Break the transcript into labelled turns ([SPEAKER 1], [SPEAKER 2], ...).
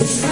[SPEAKER 1] Music